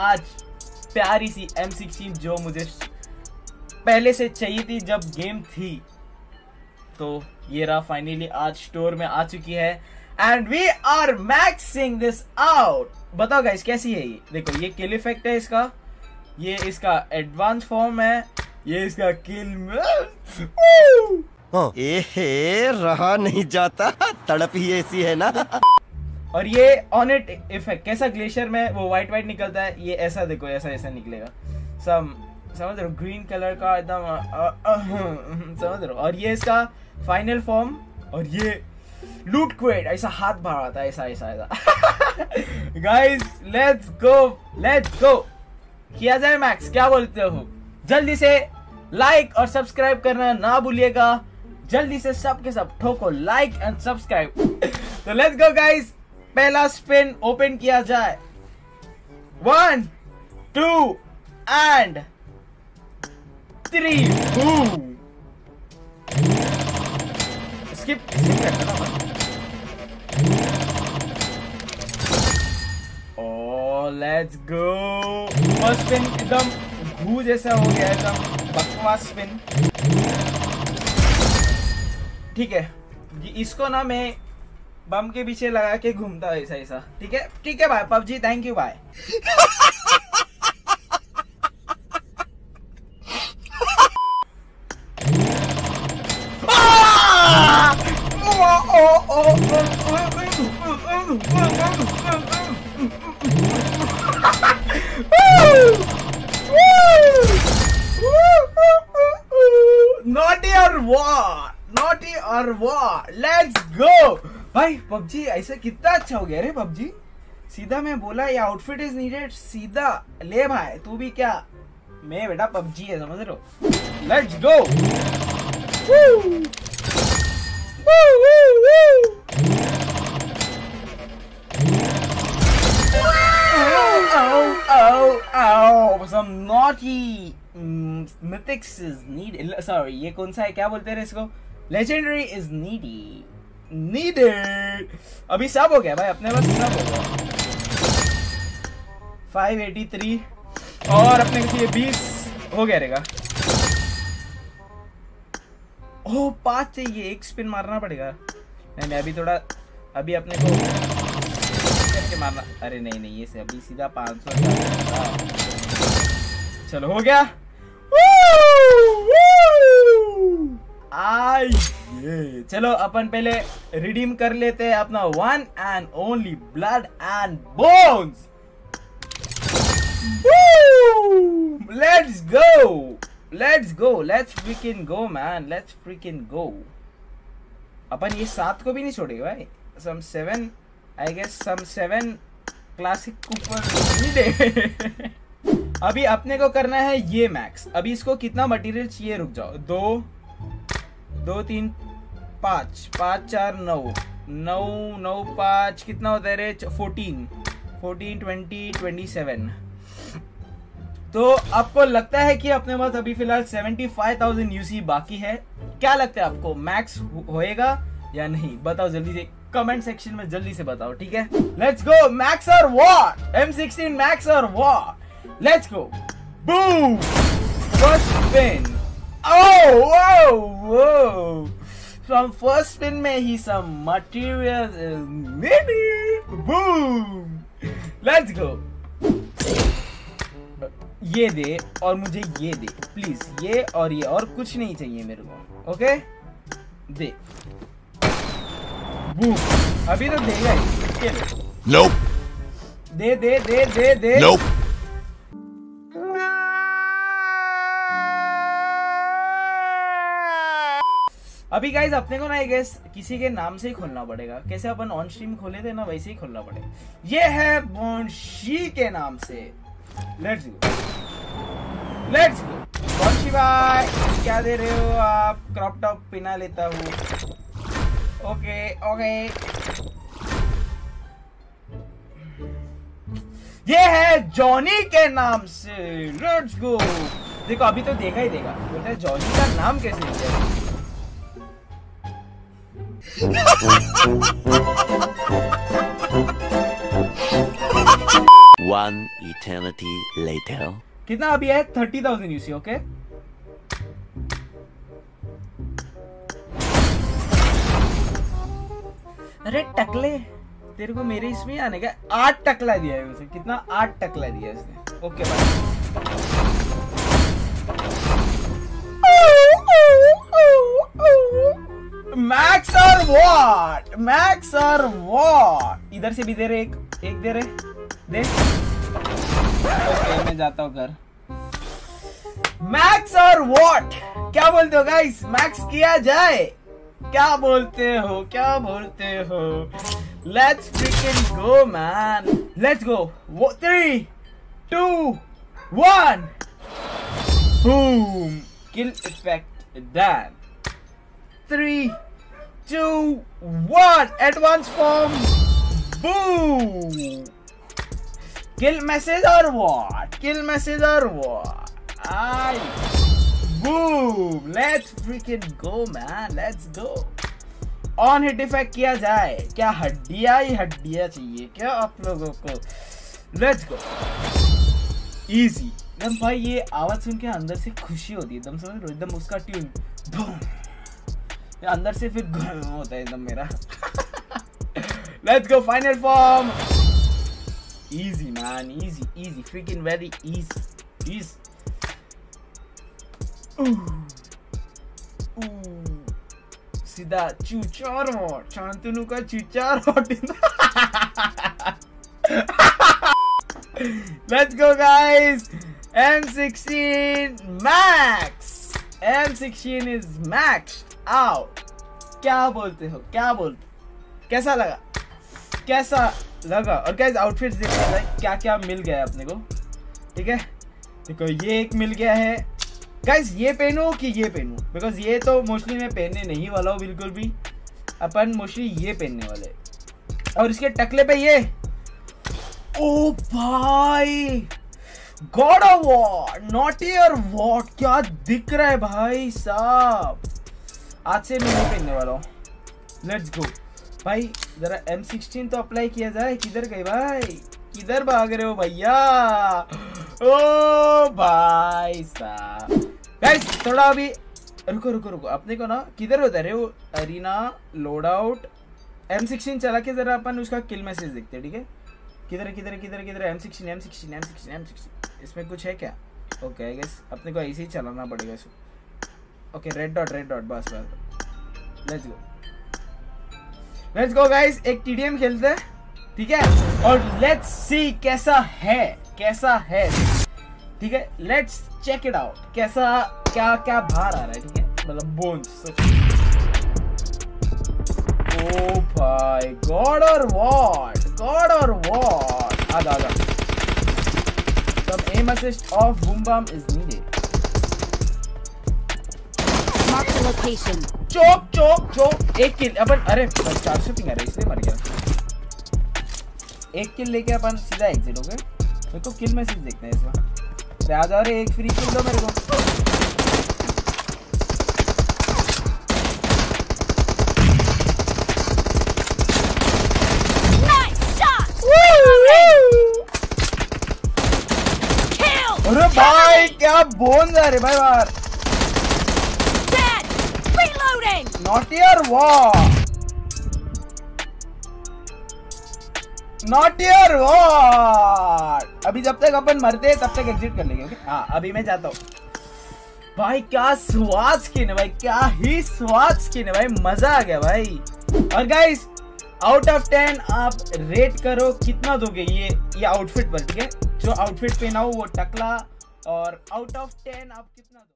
आज प्यारी C M sixteen जो मुझे पहले से चाहिए थी जब गेम थी। तो ये रहा फाइनली आज स्टोर में आ चुकी है। And we are maxing this out बताओ गाइस कैसी है ये? देखो, ये किल इफ़ेक्ट है इसका। ये इसका एडवांस फॉर्म है। ये इसका किल एहे रहा नहीं जाता। तड़प ही ऐसी है ना। और ये ऑन इट इफ़ेक्ट कैसा ग्लेशियर में वो व्हाइट व्हाइट निकलता है, ये ऐसा देखो, ऐसा ऐसा निकलेगा। सम, समझ रहे हो? ग्रीन कलर का एकदम समझ रहे हो? और ये इसका फाइनल फॉर्म और ये लूट क्वेट ऐसा हाथ बाहर आता है, ऐसा ऐसा ऐसा। Guys let's go let's go किया जाए मैक्स क्या बोलते हो? जल्दी से लाइक और सब्सक्राइब करना ना भूलिएगा। जल्दी से सब के सब ठोको लाइक एंड सब्सक्राइब तो लेट्स गो गाइस पहला स्पिन ओपन किया जाए। One two and three skip let's go first spin एकदम घू जैसा हो गया, एकदम बकवास स्पिन ठीक है इसको ना मैं बम के पीछे लगा के घूमता ऐसा ऐसा ठीक है ठीक है भाई पबजी थैंक यू भाई Naughty or what? Naughty or what? Let's go! भाई पबजी ऐसे कितना अच्छा हो गया रे पबजी। सीधा मैं बोला ये आउटफिट इज़ नीडेड सीधा ले भाई तू भी क्या? मैं बेटा पबजी है समझ रहे हो? Let's go mm, mythics is needed. Sorry, ये कौन सा है? क्या बोलते हैं इसको? लेजेंडरी इज़ नीडी नीडेड अभी सब हो गया भाई, अपने पास सब हो गया। 583 और अपने किसी बीस हो गया रहेगा। ओह, पाँच चाहिए, एक स्पिन मारना पड़ेगा। नहीं नहीं अभी थोड़ा, अभी अपने को करके मारना। अरे नहीं नहीं, ये से अभी सीधा 500 चलो, हो गया। आई ये चलो, अपन पहले रिडीम कर लेते हैं अपना one and only blood and bones let's go let's go let's freaking go man let's freaking go अपन ये सात को भी नहीं छोड़ेगा, भाई। Some seven I guess some seven classic cooper अभी अपने को करना है ये मैक्स अभी इसको कितना मटेरियल चाहिए? रुक जाओ। दो दो, तीन, पाँच पाँच, चार, नौ। नौ नौ, पाँच, कितना होता है रे? Fourteen fourteen twenty twenty seven तो आपको लगता है कि अपने पास अभी फ़िलहाल सेवेंटी फाइव थाउज़ेंड यूसी बाकी है। क्या लगता है आपको? मैक्स होएगा या नहीं? बताओ जल्दी से। कमेंट सेक्शन में जल्दी से बताओ, ठीक है? लेट्स गो मैक्स और वॉट एम सिक्सटीन मैक्स और what let's go boom first spin Oh, whoa, whoa. From first spin में ही some materials is needed. Boom. Let's go. ये दे और मुझे ये दे प्लीज़ ये और ये और कुछ नहीं चाहिए मेरे को ओके दे बूम अभी तो देगा ही nope. दे दे दे दे दे Nope. अभी गाइज़ अपने को ना गेस किसी के नाम से ही खोलना पड़ेगा। कैसे अपन ऑन स्ट्रीम खोले थे ना, वैसे ही खोलना पड़ेगा ये है बोनशी के नाम से। लेट्स गो लेट्स गो बोनशी भाई, क्या दे रहे हो आप? क्रॉप टॉप पिना लेता हूँ। ओके ओके ये है जॉनी के नाम से। लेट्स गो देखो, अभी तो देखा ही देखा। बोलता जॉनी का नाम कैसे लिया One eternity later. कितना अभी है? थर्टी थाउज़ेंड यूसी ओके अरे टकले, तेरे को मेरे इसमें आने का आठ टकला दिया है उसे। कितना आठ टकला दिया उसने ओके भाई मैक्स और वॉट मैक्स और वॉट इधर से भी दे रहे, एक एक दे रहे, दे। ओके मैं जाता हूँ घर। मैक्स और वॉट क्या बोलते हो गाइस मैक्स किया जाए? क्या बोलते हो? क्या बोलते हो? Let's freaking go man let's go three two one boom. Kill effect done. Three two, one. Advance form. Boom. Kill message or what? Kill message or what? I boom. Let's freaking go, man. Let's go. On hit effect किया जाए। क्या हड्डियाँ ही हड्डियाँ चाहिए? क्या आप लोगों को? लेट्स गो इजी एकदम भाई, ये आवाज़ सुन के अंदर से खुशी होती है। एकदम समझ हो? एकदम उसका ट्यून बूम अंदर से फिर होता है एकदम मेरा। Let's go final form easy man easy easy freaking very easy is सीधा चूचार हॉट शांतनु का चूचार hot Let's go, guys! M16 Max! M16 is maxed out. क्या बोलते हो? क्या बोलते कैसा लगा? कैसा लगा? और गाइस आउटफिट्स देखते हैं क्या क्या मिल गया है अपने को? ठीक है? देखो, ये एक मिल गया है। गाइस ये पहनूं कि ये पहनूं? बिकॉज़ ये तो मोस्टली मैं पहनने नहीं वाला हूँ, बिल्कुल भी। अपन मोस्टली ये पहनने वाले और इसके टकले पे ये। ओ भाई! God of War not year what क्या दिख रहा है भाई साहब? आज से मैं नहीं पहनने वाला हूँ। लेट्स गो भाई, जरा M16 तो अप्लाई किया जाए। किधर गए भाई? किधर भाग रहे हो भैया? ओ भाई साहब। गाइस थोड़ा अभी रुको रुको रुको। अपने को ना किधर होता है वो? अरीना लोड आउट M16 चला के जरा अपन उसका किल मैसेज देखते हैं, ठीक है? किधर किधर किधर किधर M sixteen M sixteen M sixteen M sixteen इसमें कुछ है क्या? ओके आई गेस अपने को ऐसे ही चलाना पड़ेगा इसको okay red dot red dot बस बस। Let's go let's go guys एक टीडीएम खेलते हैं, ठीक है? और लेट्स सी कैसा है कैसा है। ठीक है? लेट्स चेक इट आउट कैसा, क्या क्या बाहर आ रहा है, ठीक है? मतलब बोन्स ओ भाई गॉड और व्हाट गॉड और व्हाट आजा आजा। Some aim assist of boom bomb is needed location. चोक चोक चोक। एक किल अपन अरे बस चार शूटिंग है इसलिए मर गया। एक किल लेके अपन सीधा एग्जिट हो गए मेरे को किल मैसेज देखना है इस बार। अरे आ जाओ रे एक फ्री किल दो मेरे को! अरे भाई क्या बोन जा रहे भाई बाहर। Not year war not year war अभी जब तक अपन मरते हैं, तब तक एग्जिट कर लेंगे ओके हाँ अभी मैं जाता हूँ। भाई, क्या स्वाद स्किन है भाई, क्या ही स्वाद स्किन है भाई, मज़ा आ गया भाई। और गाइस आउट ऑफ़ टेन आप रेट करो कितना दोगे ये ये आउटफिट पर, ठीक है? जो आउटफिट पहना हो वो टकला, और आउट ऑफ़ टेन आप कितना दो